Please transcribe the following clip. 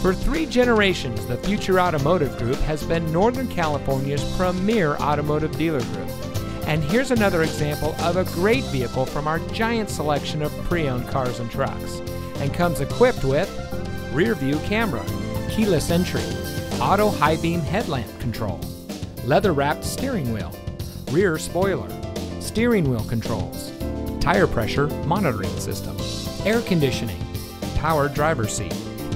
For three generations, the Future Automotive Group has been Northern California's premier automotive dealer group. And here's another example of a great vehicle from our giant selection of pre owned cars and trucks. And comes equipped with rear view camera, keyless entry, auto high beam headlamp control, leather wrapped steering wheel, rear spoiler, steering wheel controls, tire pressure monitoring system, air conditioning, power driver seat